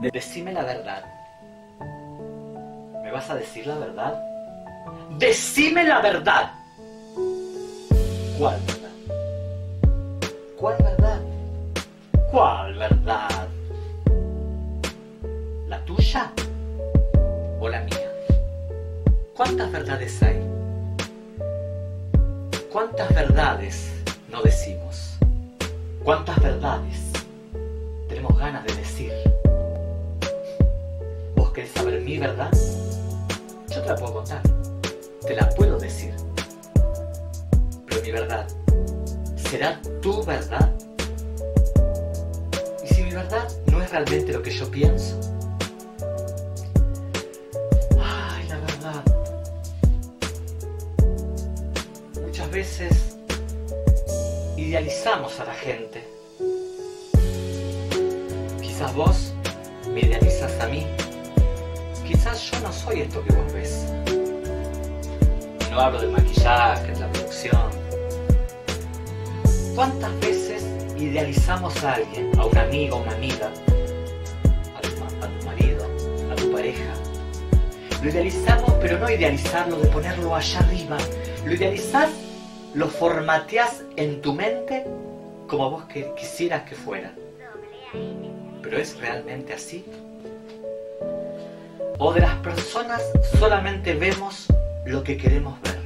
Decime la verdad. ¿Me vas a decir la verdad? Decime la verdad. ¿Cuál verdad? ¿Cuál verdad? ¿Cuál verdad? ¿La tuya o la mía? ¿Cuántas verdades hay? ¿Cuántas verdades no decimos? ¿Cuántas verdades tenemos ganas de decir? ¿Vos querés saber mi verdad? Yo te la puedo contar, te la puedo decir. Pero mi verdad, ¿será tu verdad? ¿Y si mi verdad no es realmente lo que yo pienso? Ay, la verdad. Muchas veces idealizamos a la gente. Quizás vos me idealizas a mí. Quizás yo no soy esto que vos ves. No hablo del maquillaje, de la producción. ¿Cuántas veces idealizamos a alguien, a un amigo, a una amiga, a tu, a tu marido, a tu pareja? Lo idealizamos, pero no idealizarlo de ponerlo allá arriba. Lo idealizás, lo formateás en tu mente como vos que quisieras que fuera. ¿Pero es realmente así? ¿O de las personas solamente vemos lo que queremos ver?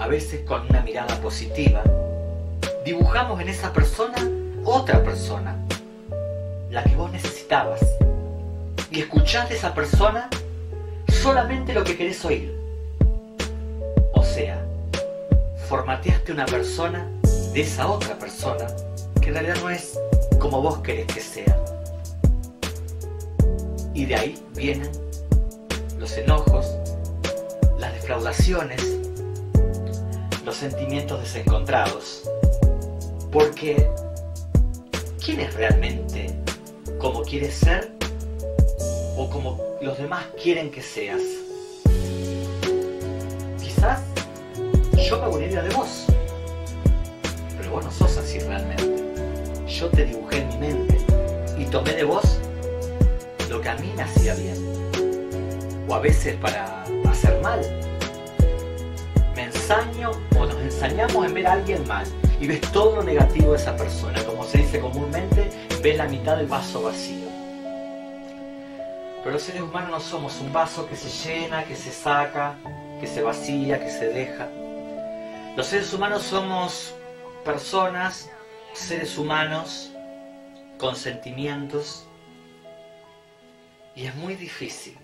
A veces con una mirada positiva, dibujamos en esa persona otra persona, la que vos necesitabas. Y escuchás de esa persona solamente lo que querés oír. O sea, formateaste una persona de esa otra persona que en realidad no es como vos querés que sea. Y de ahí vienen los enojos, las defraudaciones, los sentimientos desencontrados. Porque, ¿quién es realmente como quieres ser o como los demás quieren que seas? Quizás yo me idea de vos, pero vos no sos así realmente. Yo te dibujé en mi mente y tomé de vos lo que a mí me hacía bien. O a veces para hacer mal. Me ensaño o nos ensañamos en ver a alguien mal y ves todo lo negativo de esa persona. Como se dice comúnmente, ves la mitad del vaso vacío. Pero los seres humanos no somos un vaso que se llena, que se saca, que se vacía, que se deja. Los seres humanos somos personas, seres humanos con sentimientos y es muy difícil,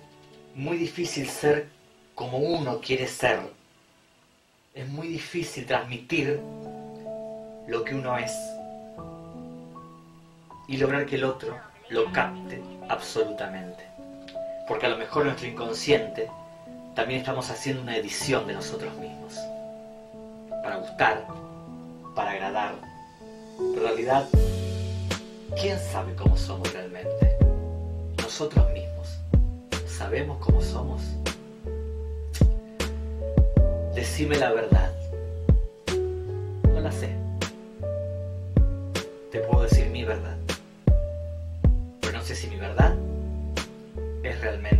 muy difícil ser como uno quiere ser. Es muy difícil transmitir lo que uno es y lograr que el otro lo capte absolutamente. Porque a lo mejor nuestro inconsciente también estamos haciendo una edición de nosotros mismos. Para gustar, para agradar. Pero en realidad, ¿quién sabe cómo somos realmente? Nosotros mismos. ¿Sabemos cómo somos? Decime la verdad. No la sé. Te puedo decir mi verdad. Pero no sé si mi verdad es realmente